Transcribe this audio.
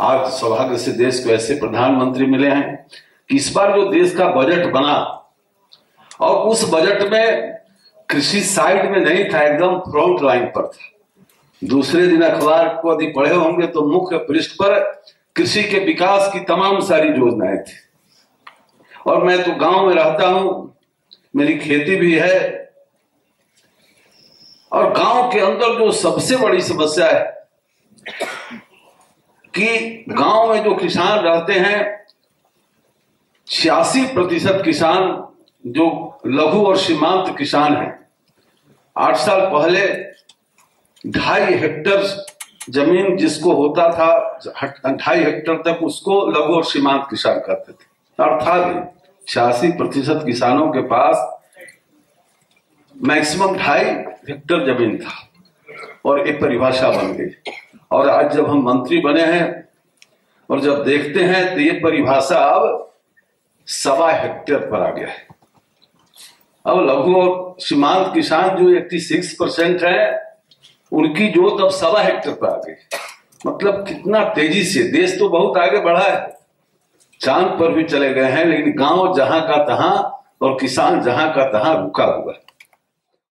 आज सौभाग्य से देश को ऐसे प्रधानमंत्री मिले हैं कि इस बार जो देश का बजट बना और उस बजट में कृषि साइड में नहीं था, एकदम फ्रंट लाइन पर था। दूसरे दिन अखबार को यदि पढ़े होंगे तो मुख्य पृष्ठ पर कृषि के विकास की तमाम सारी योजनाएँ थी। और मैं तो गाँव में रहता हूँ, मेरी खेती भी है और गाँव के अंदर जो सबसे बड़ी समस्या है कि गाँव में जो किसान रहते हैं, छियासी प्रतिशत किसान जो लघु और सीमांत किसान हैं। आठ साल पहले ढाई हेक्टर ज़मीन जिसको होता था, ढाई हेक्टर तक उसको लघु और सीमांत किसान करते थे। अर्थात छियासी प्रतिशत किसानों के पास मैक्सिमम ढाई हेक्टर ज़मीन था और एक परिभाषा बन गई। और आज जब हम मंत्री बने हैं और जब देखते हैं तो ये परिभाषा अब सवा हेक्टेयर पर आ गया है। अब लघु और सीमांत किसान जो 86 परसेंट है, उनकी जोत अब सवा हेक्टेयर पर आ गई। मतलब कितना तेज़ी से, देश तो बहुत आगे बढ़ा है। चाँद पर भी चले गए हैं, लेकिन गाँव जहाँ का तहां और किसान जहाँ का तहां रुका हुआ है।